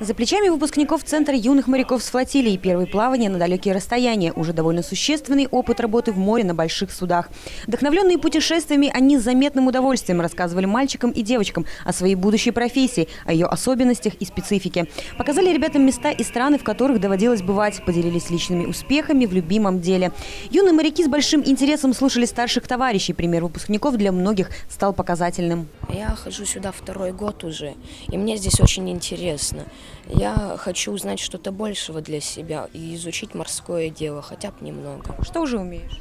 За плечами выпускников Центра юных моряков с флотилии первые плавания на далекие расстояния, уже довольно существенный опыт работы в море на больших судах. Вдохновленные путешествиями, они с заметным удовольствием рассказывали мальчикам и девочкам о своей будущей профессии, о ее особенностях и специфике. Показали ребятам места и страны, в которых доводилось бывать, поделились личными успехами в любимом деле. Юные моряки с большим интересом слушали старших товарищей. Пример выпускников для многих стал показательным. Я хожу сюда второй год уже, и мне здесь очень интересно. Я хочу узнать что-то большего для себя и изучить морское дело, хотя бы немного. Что уже умеешь?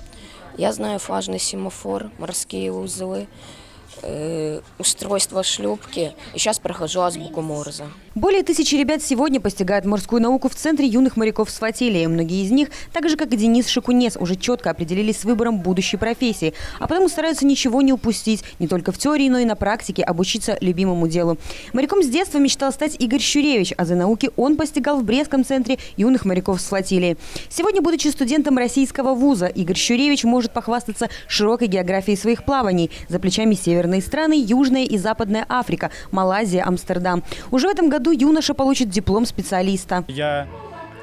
Я знаю флажный семафор, морские узлы, э, устройство шлюпки. И сейчас прохожу азбуку Морза. Более тысячи ребят сегодня постигают морскую науку в Центре юных моряков с флотилии. Многие из них, так же как и Денис Шикунец, уже четко определились с выбором будущей профессии. А потому стараются ничего не упустить, не только в теории, но и на практике, обучиться любимому делу. Моряком с детства мечтал стать Игорь Щуревич, а за науки он постигал в Брестском центре юных моряков с флотилии. Сегодня, будучи студентом российского вуза, Игорь Щуревич может похвастаться широкой географией своих плаваний. За плечами северные страны, Южная и Западная Африка, Малайзия, Амстердам. Уже в этом году году юноша получит диплом специалиста. Я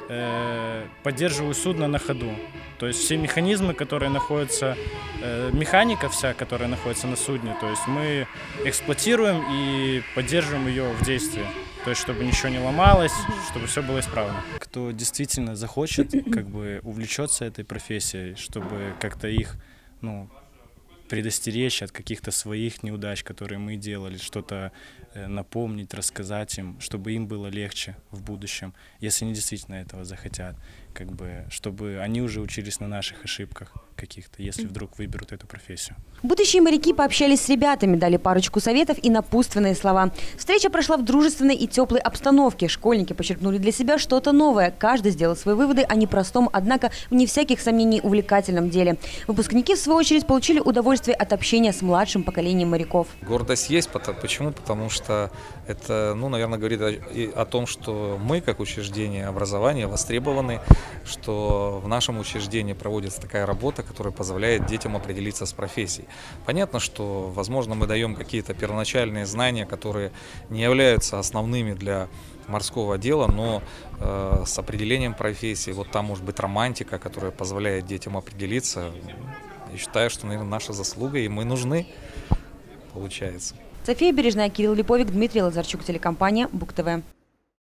э, поддерживаю судно на ходу. То есть все механизмы, которые находятся, э, механика вся, которая находится на судне, то есть мы эксплуатируем и поддерживаем ее в действии. То есть, чтобы ничего не ломалось, чтобы все было исправно. Кто действительно захочет, как бы увлечется этой профессией, чтобы как-то их, ну, предостеречь от каких-то своих неудач, которые мы делали, что-то э, напомнить, рассказать им, чтобы им было легче в будущем, если они действительно этого захотят, как бы, чтобы они уже учились на наших ошибках каких-то, если вдруг выберут эту профессию. Будущие моряки пообщались с ребятами, дали парочку советов и напутственные слова. Встреча прошла в дружественной и теплой обстановке. Школьники почерпнули для себя что-то новое. Каждый сделал свои выводы о непростом, однако, вне всяких сомнений, увлекательном деле. Выпускники, в свою очередь, получили удовольствие от общения с младшим поколением моряков. Гордость есть. Почему? Потому что это, ну, наверное, говорит о, о том, что мы, как учреждение образования, востребованы, что в нашем учреждении проводится такая работа, которая позволяет детям определиться с профессией. Понятно, что, возможно, мы даем какие-то первоначальные знания, которые не являются основными для морского дела, но э, с определением профессии, вот там может быть романтика, которая позволяет детям определиться. Я считаю, что, наверное, наша заслуга, и мы нужны, получается. София Бережная, Кирилл Липовик, Дмитрий Лазарчук, телекомпания Бук ТВ.